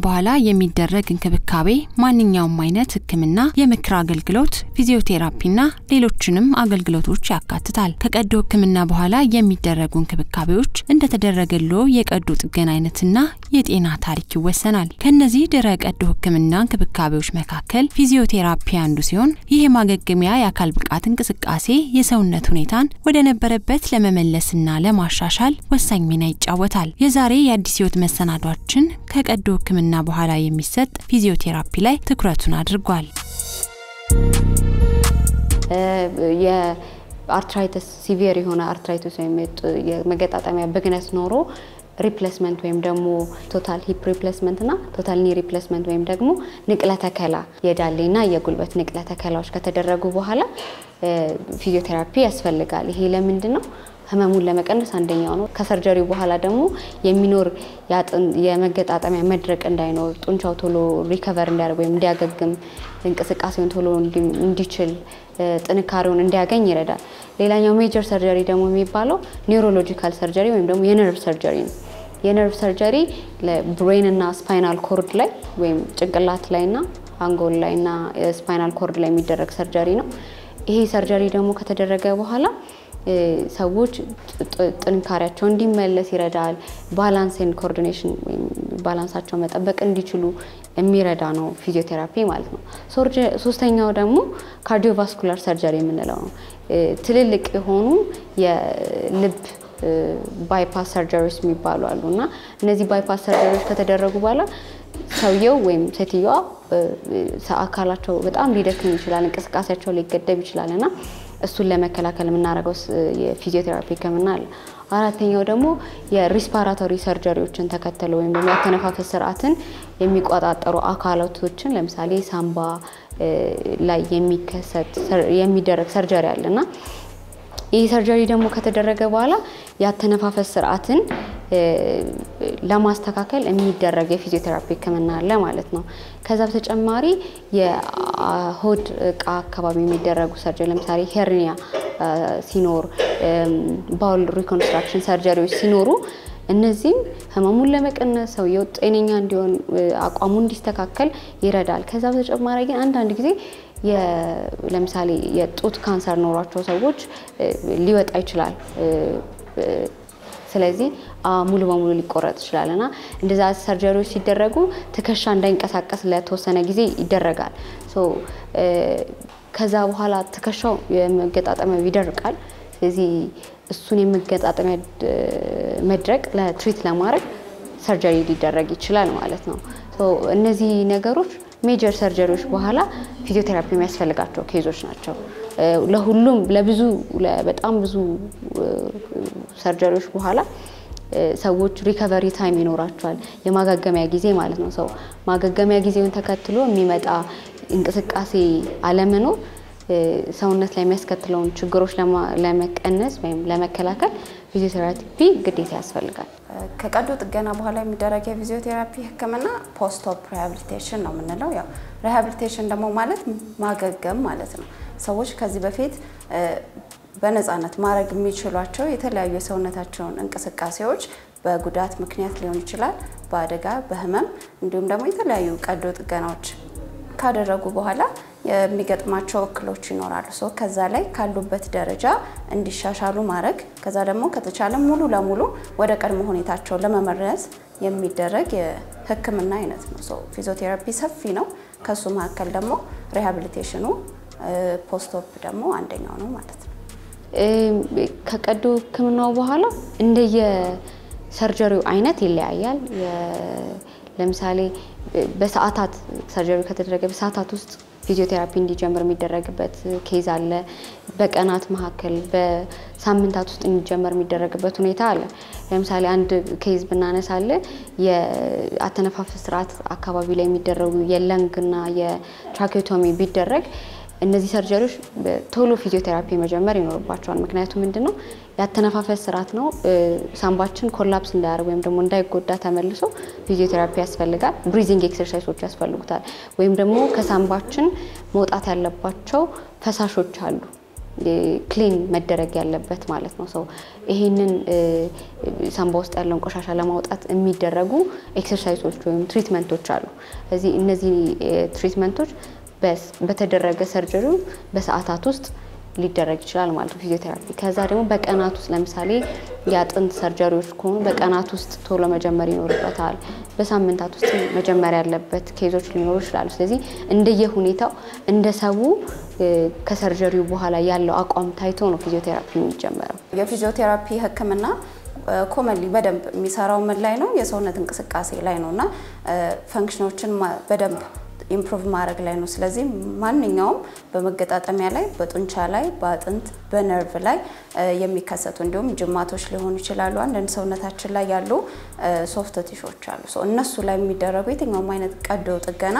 በኋላ የሚደረግ እንክብካቤ፣ ማንኛውም አይነት ሕክምና፣ የምክር አገልግሎት፣ ፊዚዮቴራፒና ሌሎችንም አገልግሎቶች ያካትታል። ከቀዶ ሕክምና በኋላ የሚደረጉ እንክብካቤዎች እንደተደረገሎ የቀዶ ጥገና አይነትና የጤና ታሪክ ይወሰናል። ከነዚህ ድረ ቀዶ ሕክምና እንክብካቤዎች መካከል ፊዚዮቴራፒ አንዱ ሲሆን ይህ የማገገሚያ የአካል ብቃት እንቅስቃሴ የሰውነት ሁኔታን ወደ ነበረበት ለመመለስና ለማሻሻል ወሳኝ ሚና ይጫወታል። የዛሬ የአዲስ ህይወት መሰናዷችን ከቀዶ ሕክምና በኋላ የሚሰጥ ፊዚዮቴራፒ ላይ ትኩረቱን አድርጓል። የ arthritis severe የሆነ arthritis ወይም የመገጣጠሚያ ብግነት ኖሮ replacement ወይም ደግሞ total hip replacement እና total knee replacement ወይም ደግሞ ንቅለ ተከላ የዳሌና የጉልበት ንቅለ ተከላዎች ከተደረጉ በኋላ ፊዚዮቴራፒ ያስፈልጋል። ይሄ ለምንድን ነው? ህመሙን ለመቀነስ አንደኛው ነው። ከ surgery ው በኋላ ደግሞ የሚኖር የመገጣጠሚያ መድረቅ እንዳይኖር ጡንቻው ቶሎ recover እንዲያደርግ ወይም እንዲያገግም እንቅስቃሴውን ቶሎ እንዲችል ጥንካሬውን እንዲያገኝ ይረዳል። ሌላኛው major surgery ደግሞ የሚባለው neurological surgery ወይም ደግሞ የነርቭ surgery ነው። የነርቭ surgery brain እና spinal cord ላይ ወይም ጭንቅላት ላይና አንጎል ላይና spinal cord ላይ የሚደረግ surgery ነው። ይሄ surgery ደግሞ ከተደረገ በኋላ ሰዎች ጥንካሬያቸው እንዲመለስ ይረዳል። balance ን coordination balance ኣቸው መጠበቅ እንዲችሉ የሚረዳ ነው ፊዚዮቴራፒ ማለት ነው። ሶስተኛው ደግሞ cardiovascular surgery የምንለው ነው። ትልልቅ የሆኑ የልብ bypass surgery ዎች የሚባሉ አሉ። እና እነዚህ bypass surgery ዎች ከተደረጉ በኋላ ሰውየው ወይም ሴትዮዋ አካላቸው በጣም ሊደክም ይችላል፣ እንቅስቃሴያቸው ሊገደብ ይችላል። እና እሱን ለመከላከል የምናደርገው የፊዚዮቴራፒ ሕክምና አለ። አራተኛው ደግሞ የ respiratory surgery ዎችን ተከተለ ወይም ደግሞ ያተነፋፈስ ስርዓትን የሚቆጣጠሩ አካላቶችን ለምሳሌ ሳምባ ላይ የሚከሰት የሚደረግ surgery አለ። እና ይህ surgery ደግሞ ከተደረገ በኋላ ያተነፋፈስ ስርዓትን ለማስተካከል የሚደረግ የፊዚዮቴራፒ ህክምና አለ ማለት ነው። ከዛ በተጨማሪ የሆድ እቃ አካባቢ የሚደረጉ surgery ለምሳሌ hernia ሲኖር፣ bowel reconstruction surgery ዎች ሲኖሩ እነዚህም ህመሙን ለመቀነስ ሰውየው ጤነኛ እንዲሆን አቋሙ እንዲስተካከል ይረዳል። ከዛ በተጨማሪ ግን አንዳንድ ጊዜ ለምሳሌ የጡት ካንሰር ኖሯቸው ሰዎች ሊወጣ ይችላል። ስለዚህ ሙሉ በሙሉ ሊቆረጥ ይችላል እና እንደዛ surgery ዎች ሲደረጉ ትከሻ እንዳይንቀሳቀስ ለተወሰነ ጊዜ ይደረጋል። ከዛ በኋላ ትከሻው የመገጣጠሚያው ይደርቃል። ስለዚህ እሱን የመገጣጠሚያ መድረቅ ለ treat ለማድረግ surgery ሊደረግ ይችላል ማለት ነው። እነዚህ ነገሮች major surgery ዎች በኋላ ፊዚዮቴራፒ የሚያስፈልጋቸው case ኦች ናቸው። ለሁሉም ለብዙ በጣም ብዙ surgery ዎች በኋላ ሰዎች recovery time ይኖራቸዋል። የማገገሚያ ጊዜ ማለት ነው። ሰው ማገገሚያ ጊዜውን ተከትሎ የሚመጣ እንቅስቃሴ አለመኖር ሰውነት ላይ የሚያስከትለውን ችግሮች ለመቀነስ ወይም ለመከላከል ፊዚዮቴራፒ ግዴታ ያስፈልጋል። ከቀዶ ጥገና በኋላ የሚደረግ የፊዚዮቴራፒ ሕክምና post op rehabilitation ነው የምንለው። ያው rehabilitation ደግሞ ማለት ማገገም ማለት ነው። ሰዎች ከዚህ በፊት በነፃነት ማድረግ የሚችሏቸው የተለያዩ የሰውነታቸውን እንቅስቃሴዎች በጉዳት ምክንያት ሊሆን ይችላል፣ በአደጋ በህመም እንዲሁም ደግሞ የተለያዩ ቀዶ ጥገናዎች ካደረጉ በኋላ የሚገጥማቸው እክሎች ይኖራሉ። so ከዛ ላይ ካሉበት ደረጃ እንዲሻሻሉ ማድረግ ከዛ ደግሞ ከተቻለ ሙሉ ለሙሉ ወደ ቀድሞ ሁኔታቸው ለመመለስ የሚደረግ የህክምና አይነት ነው። so ፊዚዮቴራፒ ሰፊ ነው። ከሱ መካከል ደግሞ rehabilitation ኑ post op ደግሞ አንደኛው ነው ማለት ነው። ከቀዶ ህክምናው በኋላ እንደየ surgery ው አይነት ይለያያል። ለምሳሌ በሰዓታት surgery ከተደረገ በሰዓታት ውስጥ ፊዚዮቴራፒ እንዲጀምር የሚደረግበት case አለ። በቀናት መካከል በሳምንታት ውስጥ እንዲጀመር የሚደረግበት ሁኔታ አለ። ለምሳሌ አንድ case ብናነሳ ለ የአተነፋፈስ ስርዓት አካባቢ ላይ የሚደረጉ የ lung ና የ tracheotomy ቢደረግ እነዚህ surgery ዎች ቶሎ ፊዚዮቴራፒ መጀመር ይኖርባቸዋል። ምክንያቱም ምንድን ነው ያተነፋፈስ ስርዓት ነው። ሳምባችን collapse እንዳያደርግ ወይም ደግሞ እንዳይጎዳ ተመልሶ ፊዚዮቴራፒ ያስፈልጋል። breathing exercise ኦች ያስፈልጉታል። ወይም ደግሞ ከሳምባችን መውጣት ያለባቸው ፈሳሾች አሉ። clean መደረግ ያለበት ማለት ነው። ሰው ይሄንን ሳንባ ውስጥ ያለውን ቆሻሻ ለማውጣት የሚደረጉ exercise ኦች ወይም treatment ኦች አሉ። እዚህ እነዚህ treatment ኦች በተደረገ surgery በሰዓታት ውስጥ ሊደረግ ይችላል ማለት ነው ፊዚዮቴራፒ። ከዛ ደግሞ በቀናት ውስጥ ለምሳሌ የአጥንት surgery ዎች ከሆኑ በቀናት ውስጥ ቶሎ መጀመር ይኖርበታል። በሳምንታት ውስጥ መጀመር ያለበት case ኦች ሊኖሩ ይችላሉ። ስለዚህ እንደየ ሁኔታው እንደ ሰው ከ surgery ው በኋላ ያለው አቋም ታይቶ ነው ፊዚዮቴራፒ የሚጀመረው። የፊዚዮቴራፒ ሕክምና commonly በደንብ የሚሰራው ምን ላይ ነው? የሰውነት እንቅስቃሴ ላይ ነው እና function ኦችን በደንብ improve ማድረግ ላይ ነው። ስለዚህ ማንኛውም በመገጣጠሚያ ላይ፣ በጡንቻ ላይ፣ በአጥንት፣ በነርቭ ላይ የሚከሰቱ እንዲሁም ጅማቶች ሊሆኑ ይችላሉ። አንዳንድ ሰውነታችን ላይ ያሉ soft tissue ኦች አሉ። እነሱ ላይ የሚደረጉ የትኛውም አይነት ቀዶ ጥገና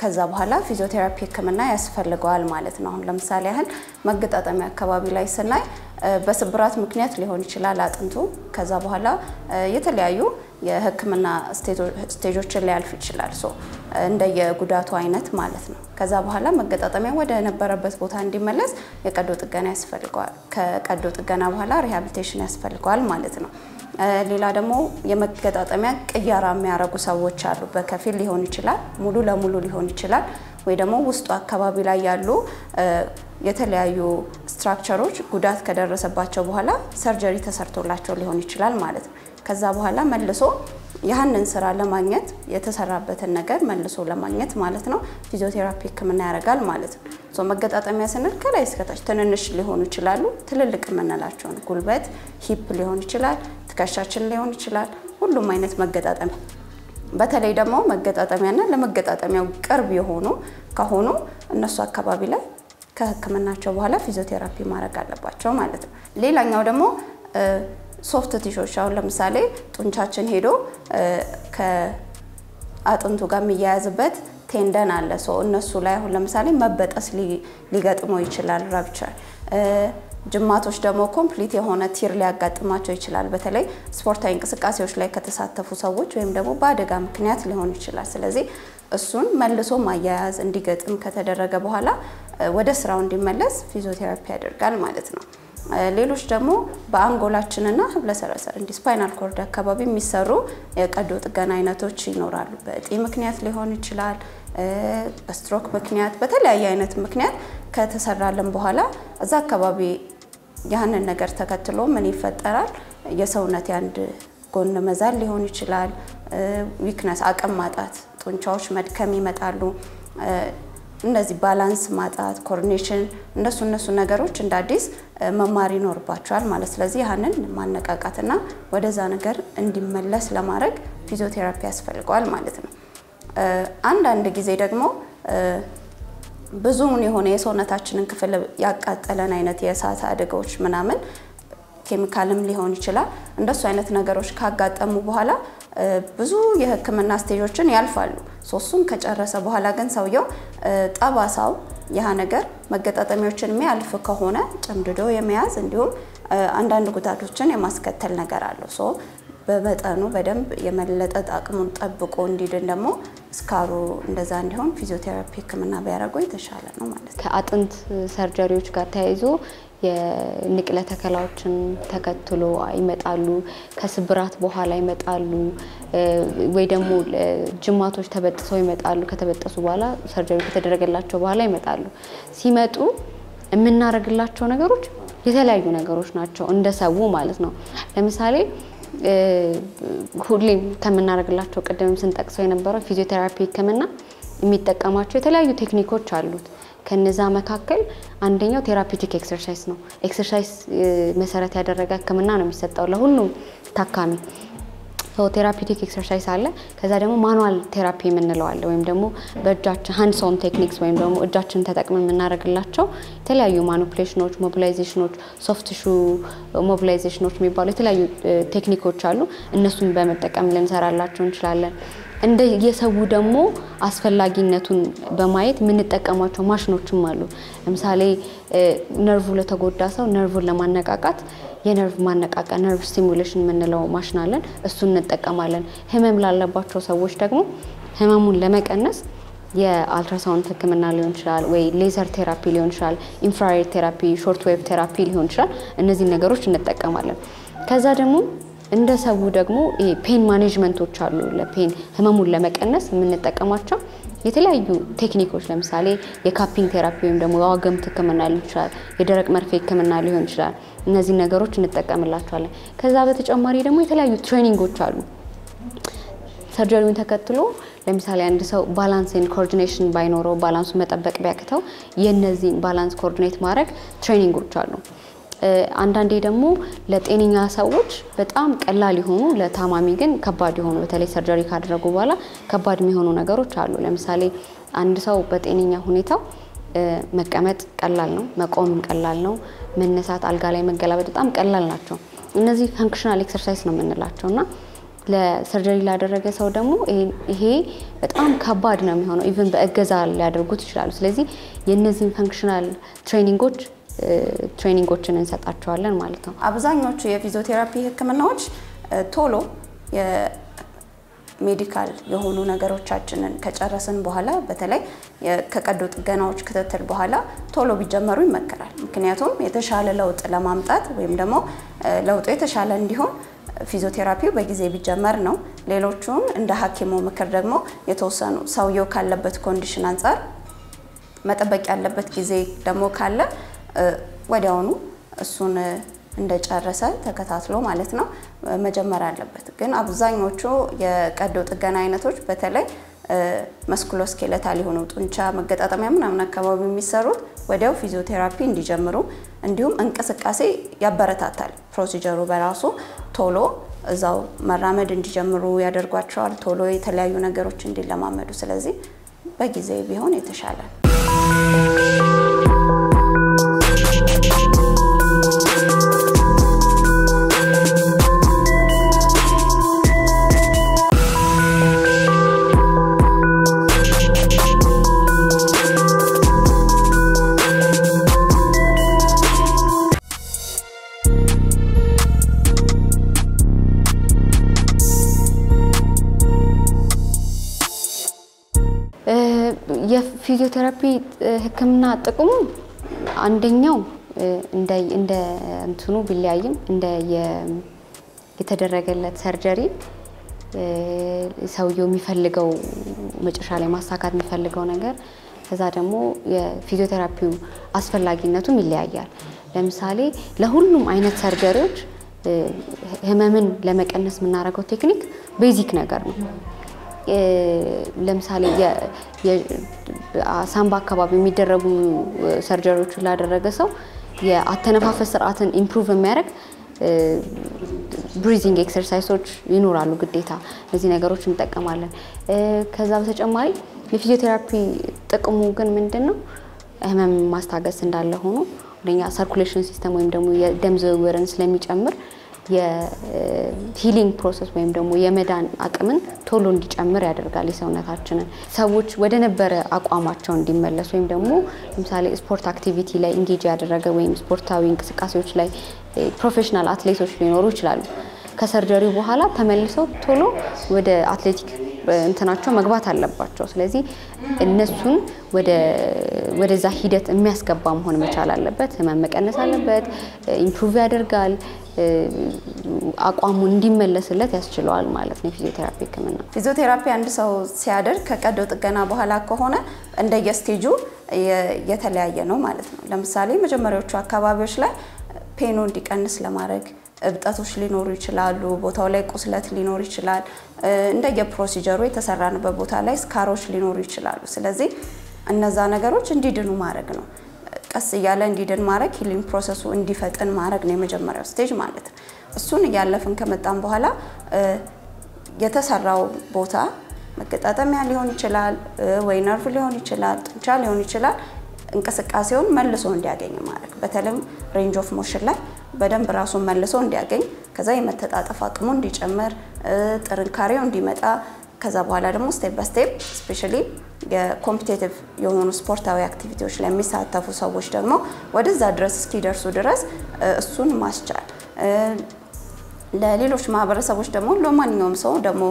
ከዛ በኋላ ፊዚዮቴራፒ ህክምና ያስፈልገዋል ማለት ነው። አሁን ለምሳሌ ያህል መገጣጠሚያ አካባቢ ላይ ስናይ በስብራት ምክንያት ሊሆን ይችላል አጥንቱ። ከዛ በኋላ የተለያዩ የህክምና stage ኦችን ሊያልፍ ይችላል። so እንደየጉዳቱ አይነት ማለት ነው። ከዛ በኋላ መገጣጠሚያ ወደ ነበረበት ቦታ እንዲመለስ የቀዶ ጥገና ያስፈልገዋል። ከቀዶ ጥገና በኋላ rehabilitation ያስፈልገዋል ማለት ነው። ሌላ ደግሞ የመገጣጠሚያ ቅያራ የሚያደርጉ ሰዎች አሉ። በከፊል ሊሆን ይችላል፣ ሙሉ ለሙሉ ሊሆን ይችላል። ወይ ደግሞ ውስጡ አካባቢ ላይ ያሉ የተለያዩ structure ኦች ጉዳት ከደረሰባቸው በኋላ surgery ተሰርቶላቸው ሊሆን ይችላል ማለት ነው። ከዛ በኋላ መልሶ ያህንን ስራ ለማግኘት የተሰራበትን ነገር መልሶ ለማግኘት ማለት ነው ፊዚዮቴራፒ ህክምና ያደርጋል ማለት ነው። መገጣጠሚያ ስንል ከላይ እስከታች ትንንሽ ሊሆኑ ይችላሉ፣ ትልልቅ የምንላቸውን ጉልበት፣ hip ሊሆን ይችላል፣ ትከሻችን ሊሆን ይችላል። ሁሉም አይነት መገጣጠሚያ በተለይ ደግሞ መገጣጠሚያና ለመገጣጠሚያው ቅርብ የሆኑ ከሆኑ እነሱ አካባቢ ላይ ከህክምናቸው በኋላ ፊዚዮቴራፒ ማድረግ አለባቸው ማለት ነው። ሌላኛው ደግሞ soft tissue ኦች አሁን ለምሳሌ ጡንቻችን ሄዶ ከአጥንቱ ጋር የሚያያዝበት tendon አለ። ሶ እነሱ ላይ አሁን ለምሳሌ መበጠስ ሊገጥመው ይችላል፣ rupture ጅማቶች ደግሞ complete የሆነ tear ሊያጋጥማቸው ይችላል። በተለይ ስፖርታዊ እንቅስቃሴዎች ላይ ከተሳተፉ ሰዎች ወይም ደግሞ በአደጋ ምክንያት ሊሆን ይችላል። ስለዚህ እሱን መልሶ ማያያዝ እንዲገጥም ከተደረገ በኋላ ወደ ስራው እንዲመለስ ፊዚዮቴራፒ ያደርጋል ማለት ነው። ሌሎች ደግሞ በአንጎላችንና ህብለሰረሰር እንዲህ spinal cord አካባቢ የሚሰሩ የቀዶ ጥገና አይነቶች ይኖራሉ። በእጢ ምክንያት ሊሆን ይችላል፣ በስትሮክ ምክንያት፣ በተለያየ አይነት ምክንያት ከተሰራልን በኋላ እዛ አካባቢ ያህንን ነገር ተከትሎ ምን ይፈጠራል? የሰውነት የአንድ ጎን መዛል ሊሆን ይችላል፣ weakness አቅም ማጣት፣ ጡንቻዎች መድከም ይመጣሉ። እነዚህ balance ማጣት፣ coordination እነሱ እነሱ ነገሮች እንደ አዲስ መማር ይኖርባቸዋል ማለት ስለዚህ ያህንን ማነቃቃትና ወደዛ ነገር እንዲመለስ ለማድረግ ፊዚዮቴራፒ ያስፈልገዋል ማለት ነው። አንዳንድ ጊዜ ደግሞ ብዙውን የሆነ የሰውነታችንን ክፍል ያቃጠለን አይነት የእሳት አደጋዎች ምናምን ኬሚካልም ሊሆን ይችላል። እንደሱ አይነት ነገሮች ካጋጠሙ በኋላ ብዙ የሕክምና stage ኦችን ያልፋሉ። ሶስቱን ከጨረሰ በኋላ ግን ሰውየው ጠባሳው ያ ነገር መገጣጠሚያዎችን የሚያልፍ ከሆነ ጨምድዶ የመያዝ እንዲሁም አንዳንድ ጉዳቶችን የማስከተል ነገር አለው። so በመጠኑ በደንብ የመለጠጥ አቅሙን ጠብቆ እንዲድን ደግሞ scar ኡ እንደዛ እንዲሆን ፊዚዮቴራፒ ሕክምና ቢያደርጉ የተሻለ ነው ማለት ነው። ከአጥንት surgery ዎች ጋር ተያይዞ የንቅለ ተከላዎችን ተከትሎ ይመጣሉ። ከስብራት በኋላ ይመጣሉ፣ ወይ ደግሞ ጅማቶች ተበጥሰው ይመጣሉ። ከተበጠሱ በኋላ surgery ከተደረገላቸው በኋላ ይመጣሉ። ሲመጡ የምናደርግላቸው ነገሮች የተለያዩ ነገሮች ናቸው፣ እንደ ሰው ማለት ነው። ለምሳሌ ሁሌም ከምናደርግላቸው ቅድም ስንጠቅሰው የነበረው ፊዚዮቴራፒ ህክምና የሚጠቀማቸው የተለያዩ technique ኦች አሉት። ከነዛ መካከል አንደኛው therapeutic exercise ነው። exercise መሰረት ያደረገ ህክምና ነው የሚሰጠው ለሁሉም ታካሚ። therapeutic exercise አለ። ከዛ ደግሞ manual therapy የምንለው አለ። ወይም ደግሞ በእጃችን hands techniques ወይም ደግሞ እጃችን ተጠቅመን የምናደርግላቸው የተለያዩ manipulation ኦች፣ mobilization ኦች፣ soft tissue mobilization ኦች የሚባሉ የተለያዩ technique ኦች አሉ። እነሱን በመጠቀም ልንሰራላቸው እንችላለን። እንደ የሰው ደግሞ አስፈላጊነቱን በማየት የምንጠቀማቸው ማሽኖችም አሉ። ለምሳሌ ነርቭ ለተጎዳ ሰው ነርቭን ለማነቃቃት የነርቭ ማነቃቂያ nerve stimulation የምንለው ማሽን አለን። እሱን እንጠቀማለን። ህመም ላለባቸው ሰዎች ደግሞ ህመሙን ለመቀነስ የአልትራሳውንድ ህክምና ሊሆን ይችላል ወይ laser therapy ሊሆን ይችላል፣ infrared therapy፣ short wave therapy ሊሆን ይችላል። እነዚህን ነገሮች እንጠቀማለን። ከዛ ደግሞ እንደ ሰው ደግሞ pain management ኦች አሉ። ለ pain ህመሙን ለመቀነስ የምንጠቀማቸው የተለያዩ technique ኦች ለምሳሌ የ cupping therapy ወይም ደግሞ የዋገምት ህክምና ሊሆን ይችላል፣ የደረቅ መርፌ ህክምና ሊሆን ይችላል። እነዚህ ነገሮች እንጠቀምላቸዋለን። ከዛ በተጨማሪ ደግሞ የተለያዩ training ኦች አሉ። surgery ውን ተከትሎ ለምሳሌ አንድ ሰው balance and coordination ባይኖረው balance ኡን መጠበቅ ቢያቅተው የእነዚህን balance coordinate ማድረግ training ኦች አሉ። አንዳንዴ ደግሞ ለጤነኛ ሰዎች በጣም ቀላል የሆኑ ለታማሚ ግን ከባድ የሆኑ በተለይ surgery ካደረጉ በኋላ ከባድ የሚሆኑ ነገሮች አሉ። ለምሳሌ አንድ ሰው በጤነኛ ሁኔታው መቀመጥ ቀላል ነው፣ መቆም ቀላል ነው፣ መነሳት፣ አልጋ ላይ መገላበጥ በጣም ቀላል ናቸው። እነዚህ functional exercise ነው የምንላቸው እና ለ surgery ላደረገ ሰው ደግሞ ይሄ በጣም ከባድ ነው የሚሆነው። even በእገዛ ሊያደርጉት ይችላሉ። ስለዚህ የእነዚህን functional training ኦች training ኦችን እንሰጣቸዋለን ማለት ነው። አብዛኞቹ የፊዚዮቴራፒ ህክምናዎች ቶሎ medical የሆኑ ነገሮቻችንን ከጨረስን በኋላ በተለይ ከቀዶ ጥገናዎች ክትትል በኋላ ቶሎ ቢጀመሩ ይመከራል። ምክንያቱም የተሻለ ለውጥ ለማምጣት ወይም ደግሞ ለውጡ የተሻለ እንዲሆን ፊዚዮቴራፒው በጊዜ ቢጀመር ነው። ሌሎቹን እንደ ሐኪሙ ምክር ደግሞ የተወሰኑ ሰውየው ካለበት condition አንጻር መጠበቅ ያለበት ጊዜ ደግሞ ካለ ወዲያውኑ እሱን እንደጨረሰ ተከታትሎ ማለት ነው መጀመር አለበት። ግን አብዛኞቹ የቀዶ ጥገና አይነቶች በተለይ musculoskeletal የሆኑ ጡንቻ መገጣጠሚያ ምናምን አካባቢ የሚሰሩት ወዲያው ፊዚዮቴራፒ እንዲጀምሩ እንዲሁም እንቅስቃሴ ያበረታታል። procedureሩ በራሱ ቶሎ እዛው መራመድ እንዲጀምሩ ያደርጓቸዋል። ቶሎ የተለያዩ ነገሮች እንዲለማመዱ። ስለዚህ በጊዜ ቢሆን የተሻለ የፊዚዮቴራፒ ህክምና ጥቅሙ አንደኛው እንደ እንትኑ ቢለያይም እንደ የተደረገለት surgery ሰውየው የሚፈልገው መጨረሻ ላይ ማሳካት የሚፈልገው ነገር ከዛ ደግሞ የፊዚዮቴራፒው አስፈላጊነቱም ይለያያል። ለምሳሌ ለሁሉም አይነት surgery ዎች ህመምን ለመቀነስ የምናደርገው technique basic ነገር ነው። ለምሳሌ ሳምባ አካባቢ የሚደረጉ surgery ዎችን ላደረገ ሰው የአተነፋፈስ ስርዓትን improve የሚያደርግ breathing exercise ኦች ይኖራሉ ግዴታ። እነዚህ ነገሮች እንጠቀማለን። ከዛ በተጨማሪ የፊዚዮቴራፒ ጥቅሙ ግን ምንድን ነው? ህመም ማስታገስ እንዳለ ሆኖ አንደኛ circulation system ወይም ደግሞ የደም ዝውውርን ስለሚጨምር የ healing process ወይም ደግሞ የመዳን አቅምን ቶሎ እንዲጨምር ያደርጋል የሰውነታችንን። ሰዎች ወደ ነበረ አቋማቸው እንዲመለሱ ወይም ደግሞ ለምሳሌ ስፖርት activity ላይ engage ያደረገ ወይም ስፖርታዊ እንቅስቃሴዎች ላይ professional አትሌቶች ሊኖሩ ይችላሉ። ከ surgery ው በኋላ ተመልሰው ቶሎ ወደ athletic እንትናቸው መግባት አለባቸው። ስለዚህ እነሱን ወደዛ ሂደት የሚያስገባ መሆን መቻል አለበት። ህመም መቀነስ አለበት። improve ያደርጋል። አቋሙን እንዲመለስለት ያስችለዋል ማለት ነው የፊዚዮቴራፒ ህክምና። ፊዚዮቴራፒ አንድ ሰው ሲያደርግ ከቀዶ ጥገና በኋላ ከሆነ እንደየ stage ኡ የተለያየ ነው ማለት ነው። ለምሳሌ መጀመሪያዎቹ አካባቢዎች ላይ pain ኑ እንዲቀንስ ለማድረግ እብጠቶች ሊኖሩ ይችላሉ። ቦታው ላይ ቁስለት ሊኖር ይችላል። እንደየ procedure ሩ የተሰራንበት ቦታ ላይ scar ኦች ሊኖሩ ይችላሉ። ስለዚህ እነዛ ነገሮች እንዲድኑ ማድረግ ነው። ቀስ እያለ እንዲድን ማድረግ healing process ኡ እንዲፈጥን ማድረግ ነው የመጀመሪያው stage ማለት ነው። እሱን እያለፍን ከመጣን በኋላ የተሰራው ቦታ መገጣጠሚያ ሊሆን ይችላል ወይ ነርቭ ሊሆን ይችላል፣ ጡንቻ ሊሆን ይችላል። እንቅስቃሴውን መልሶ እንዲያገኝ ማድረግ በተለይም range of motion ላይ በደንብ ራሱን መልሶ እንዲያገኝ ከዛ የመተጣጠፍ አቅሙ እንዲጨምር ጥንካሬው እንዲመጣ ከዛ በኋላ ደግሞ step በ step specially የ competitive የሆኑ ስፖርታዊ activity ዎች ላይ የሚሳተፉ ሰዎች ደግሞ ወደዛ ድረስ እስኪደርሱ ድረስ እሱን ማስቻል ለሌሎች ማህበረሰቦች ደግሞ ለማንኛውም ሰው ደግሞ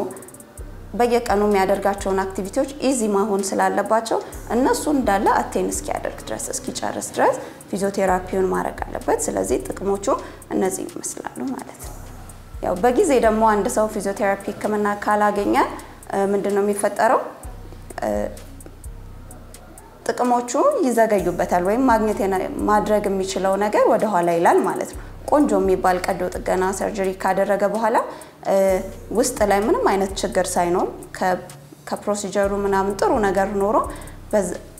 በየቀኑ የሚያደርጋቸውን activity ዎች easy መሆን ስላለባቸው እነሱ እንዳለ attain እስኪያደርግ ድረስ እስኪጨርስ ድረስ ፊዚዮቴራፒውን ማድረግ አለበት። ስለዚህ ጥቅሞቹ እነዚህ ይመስላሉ ማለት ነው። ያው በጊዜ ደግሞ አንድ ሰው ፊዚዮቴራፒ ሕክምና ካላገኘ ምንድን ነው የሚፈጠረው? ጥቅሞቹ ይዘገዩበታል ወይም ማግኘት ማድረግ የሚችለው ነገር ወደኋላ ይላል ማለት ነው። ቆንጆ የሚባል ቀዶ ጥገና surgery ካደረገ በኋላ ውስጥ ላይ ምንም አይነት ችግር ሳይኖር ከ procedure ሩ ምናምን ጥሩ ነገር ኖሮ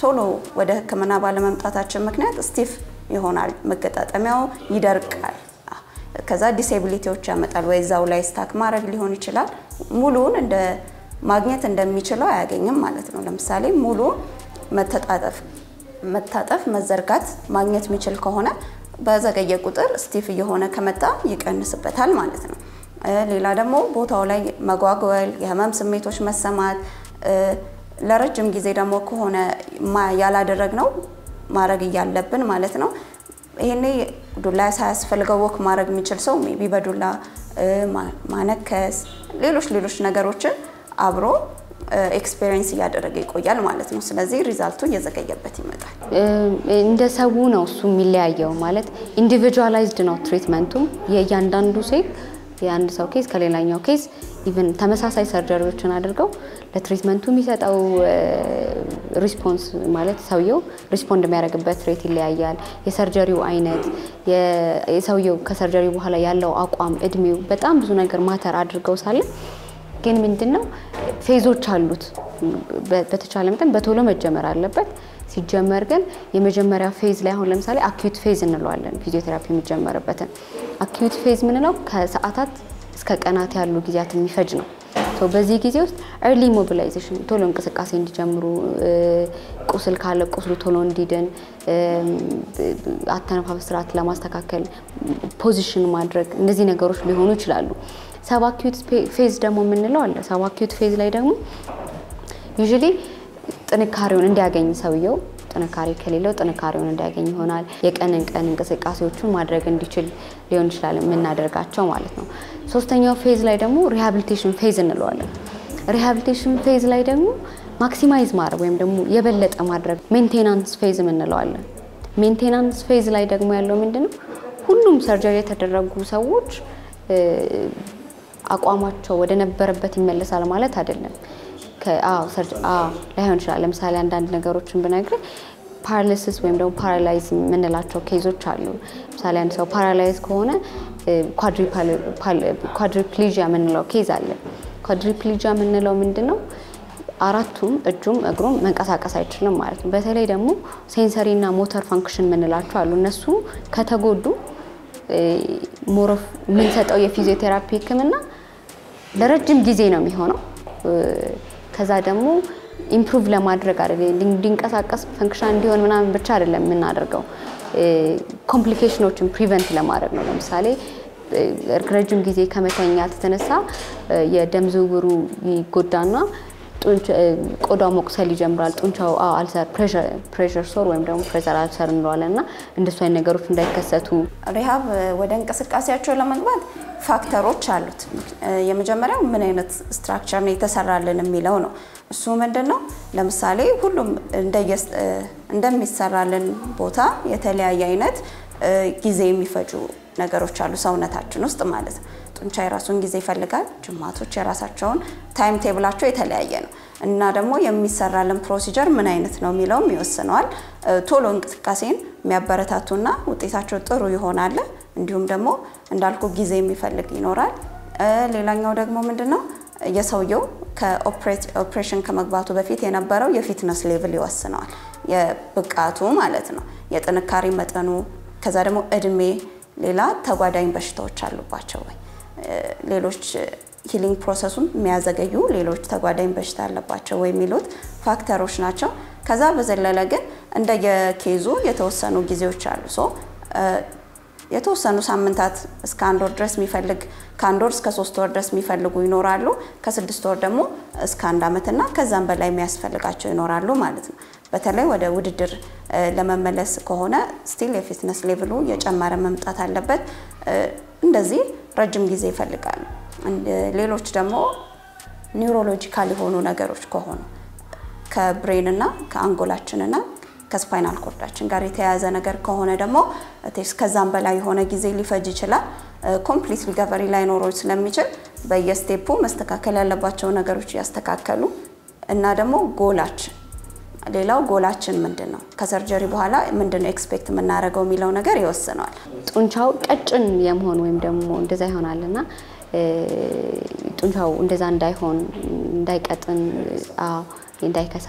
ቶሎ ወደ ህክምና ባለመምጣታችን ምክንያት stiff ይሆናል፣ መገጣጠሚያው ይደርቃል። ከዛ disability ዎች ያመጣል። ወይ እዛው ላይ stuck ማድረግ ሊሆን ይችላል። ሙሉውን እንደ ማግኘት እንደሚችለው አያገኝም ማለት ነው። ለምሳሌ ሙሉ መተጣጠፍ መታጠፍ መዘርጋት ማግኘት የሚችል ከሆነ በዘገየ ቁጥር stiff እየሆነ ከመጣ ይቀንስበታል ማለት ነው። ሌላ ደግሞ ቦታው ላይ መጓጎል፣ የህመም ስሜቶች መሰማት፣ ለረጅም ጊዜ ደግሞ ከሆነ ያላደረግነው ማድረግ እያለብን ማለት ነው። ይሄኔ ዱላ ሳያስፈልገው walk ማድረግ የሚችል ሰው ቢ በዱላ ማነከስ፣ ሌሎች ሌሎች ነገሮችን አብሮ experience እያደረገ ይቆያል ማለት ነው። ስለዚህ result ኡ እየዘገየበት ይመጣል። እንደ ሰው ነው እሱ የሚለያየው ማለት individualized ነው treatment ኡም የእያንዳንዱ ሴት የአንድ ሰው case ከሌላኛው case even ተመሳሳይ surgery ዎችን አድርገው ለ treatment ኡ የሚሰጠው response ማለት ሰውየው respond የሚያደርግበት rate ይለያያል። የ surgery ው አይነት፣ የሰውየው ከ surgery በኋላ ያለው አቋም፣ እድሜው በጣም ብዙ ነገር matter አድርገው ሳለ ግን ምንድን ነው phase ኦች አሉት። በተቻለ መጠን በቶሎ መጀመር አለበት። ሲጀመር ግን የመጀመሪያ phase ላይ አሁን ለምሳሌ acute phase እንለዋለን። ፊዚዮቴራፒ የሚጀመርበትን acute phase ምንለው ከሰዓታት እስከ ቀናት ያሉ ጊዜያት የሚፈጅ ነው። በዚህ ጊዜ ውስጥ early mobilization ቶሎ እንቅስቃሴ እንዲጀምሩ፣ ቁስል ካለ ቁስሉ ቶሎ እንዲድን፣ አተነፋፈስ ስርዓት ለማስተካከል position ማድረግ እነዚህ ነገሮች ሊሆኑ ይችላሉ። sub phase ደግሞ የምንለው አለ። sub phase ላይ ደግሞ usually ጥንካሬውን እንዲያገኝ ሰውየው ጥንካሬ ከሌለው ጥንካሬውን እንዲያገኝ ይሆናል። የቀንን ቀን እንቅስቃሴዎቹን ማድረግ እንዲችል ሊሆን ይችላል የምናደርጋቸው ማለት ነው። ሶስተኛው phase ላይ ደግሞ rehabilitation phase እንለዋለን። rehabilitation phase ላይ ደግሞ maximize ማድረግ ወይም ደግሞ የበለጠ ማድረግ maintenance phase እንለዋለን። maintenance phase ላይ ደግሞ ያለው ምንድን ነው? ሁሉም surgery የተደረጉ ሰዎች አቋማቸው ወደ ነበረበት ይመለሳል ማለት አይደለም። ላይሆን ይችላል። ለምሳሌ አንዳንድ ነገሮችን ብነግር paralysis ወይም ደግሞ paralyze የምንላቸው case ኦች አሉ። ለምሳሌ አንድ ሰው paralyze ከሆነ quadriplegia የምንለው case አለ። quadriplegia የምንለው ምንድን ነው? አራቱም እጁም እግሩም መንቀሳቀስ አይችልም ማለት ነው። በተለይ ደግሞ sensory እና motor function የምንላቸው አሉ። እነሱ ከተጎዱ more of የምንሰጠው የፊዚዮቴራፒ ሕክምና ለረጅም ጊዜ ነው የሚሆነው። ከዛ ደግሞ improve ለማድረግ አይደለም እንዲንቀሳቀስ function እንዲሆን ምናምን ብቻ አይደለም የምናደርገው complication ኦችን prevent ለማድረግ ነው። ለምሳሌ ረጅም ጊዜ ከመተኛት የተነሳ የደም ዝውውሩ ይጎዳና ቆዳው መቁሰል ይጀምራል። ጡንቻው ulcer pressure sore ወይም ደግሞ pressure ulcer እንለዋለን እና እንደሱ አይነት ነገሮች እንዳይከሰቱ rehab ወደ እንቅስቃሴያቸው ለመግባት factor ኦች አሉት። የመጀመሪያው ምን አይነት structure ነው የተሰራልን የሚለው ነው። እሱ ምንድን ነው? ለምሳሌ ሁሉም እንደሚሰራልን ቦታ የተለያየ አይነት ጊዜ የሚፈጁ ነገሮች አሉ ሰውነታችን ውስጥ ማለት ነው። ጡንቻ የራሱን ጊዜ ይፈልጋል። ጅማቶች የራሳቸውን time table ኣቸው የተለያየ ነው እና ደግሞ የሚሰራልን procedure ምን አይነት ነው የሚለውም ይወስነዋል። ቶሎ እንቅስቃሴን የሚያበረታቱና ውጤታቸው ጥሩ ይሆናል። እንዲሁም ደግሞ እንዳልኩ ጊዜ የሚፈልግ ይኖራል። ሌላኛው ደግሞ ምንድን ነው የሰውየው ከኦፕሬሽን ከመግባቱ በፊት የነበረው የ fitness level ይወስነዋል። የብቃቱ ማለት ነው፣ የጥንካሬ መጠኑ፣ ከዛ ደግሞ እድሜ፣ ሌላ ተጓዳኝ በሽታዎች አሉባቸው ወይ ሌሎች healing process ኡን የሚያዘገዩ ሌሎች ተጓዳኝ በሽታ አለባቸው ወይ የሚሉት factor ኦች ናቸው። ከዛ በዘለለ ግን እንደየ case ኡ የተወሰኑ ጊዜዎች አሉ። so የተወሰኑ ሳምንታት እስከ አንድ ወር ድረስ የሚፈልግ ከአንድ ወር እስከ ሶስት ወር ድረስ የሚፈልጉ ይኖራሉ። ከስድስት ወር ደግሞ እስከ አንድ ዓመትና ከዛም በላይ የሚያስፈልጋቸው ይኖራሉ ማለት ነው። በተለይ ወደ ውድድር ለመመለስ ከሆነ still የ fitness level ኡ የጨመረ መምጣት አለበት። እንደዚህ ረጅም ጊዜ ይፈልጋሉ። ሌሎች ደግሞ neurological የሆኑ ነገሮች ከሆኑ ከ brain ና ከአንጎላችንና ከ spinal cord ኣችን ጋር የተያያዘ ነገር ከሆነ ደግሞ ከዛም በላይ የሆነ ጊዜ ሊፈጅ ይችላል። complete recovery ላይኖረው ስለሚችል በየ step ኡ መስተካከል ያለባቸው ነገሮች ያስተካከሉ እና ደግሞ ጎላችን ሌላው ጎላችን ምንድን ነው፣ ከ surgery በኋላ ምንድን ነው expect የምናደርገው የሚለው ነገር ይወስነዋል። ጡንቻው ቀጭን የመሆን ወይም ደግሞ እንደዛ ይሆናል እና ጡንቻው እንደዛ እንዳይሆን እንዳይቀጥን፣ እንዳይከሳ፣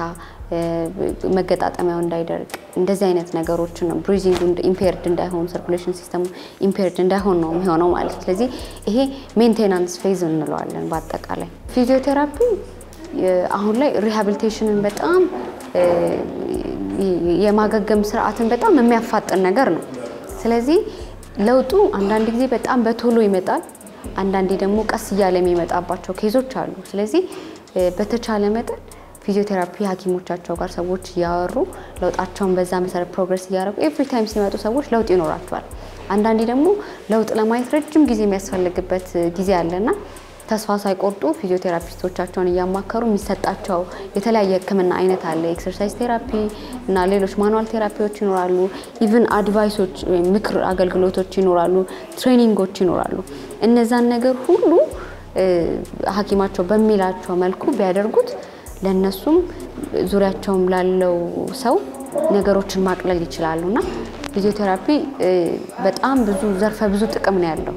መገጣጠሚያው እንዳይደርቅ እንደዚህ አይነት ነገሮችን ነው። breathing ኡ impaired እንዳይሆን፣ circulation system ኡ impaired እንዳይሆን ነው የሚሆነው ማለት። ስለዚህ ይሄ maintenance phase እንለዋለን። በአጠቃላይ ፊዚዮቴራፒ አሁን ላይ rehabilitation ን በጣም የማገገም ስርዓትን በጣም የሚያፋጥን ነገር ነው። ስለዚህ ለውጡ አንዳንድ ጊዜ በጣም በቶሎ ይመጣል፣ አንዳንዴ ደግሞ ቀስ እያለ የሚመጣባቸው case ኦች አሉ። ስለዚህ በተቻለ መጠን ፊዚዮቴራፒ ሐኪሞቻቸው ጋር ሰዎች እያወሩ ለውጣቸውን በዛ መሰረት progress እያደረጉ every time ሲመጡ ሰዎች ለውጥ ይኖራቸዋል። አንዳንዴ ደግሞ ለውጥ ለማየት ረጅም ጊዜ የሚያስፈልግበት ጊዜ አለና ተስፋ ሳይቆርጡ ፊዚዮቴራፒስቶቻቸውን እያማከሩ የሚሰጣቸው የተለያየ ሕክምና አይነት አለ። exercise therapy እና ሌሎች manual therapy ዎች ይኖራሉ። even advice ኦች ወይም ምክር አገልግሎቶች ይኖራሉ። training ኦች ይኖራሉ። እነዛን ነገር ሁሉ ሐኪማቸው በሚላቸው መልኩ ቢያደርጉት ለእነሱም ዙሪያቸውም ላለው ሰው ነገሮችን ማቅለል ይችላሉ እና ፊዚዮቴራፒ በጣም ብዙ ዘርፈ ብዙ ጥቅም ነው ያለው።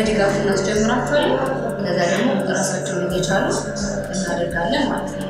በድጋፍ እናስጀምራቸዋለን። ከዛ ደግሞ ራሳቸውን እየቻሉ እናደርጋለን ማለት ነው።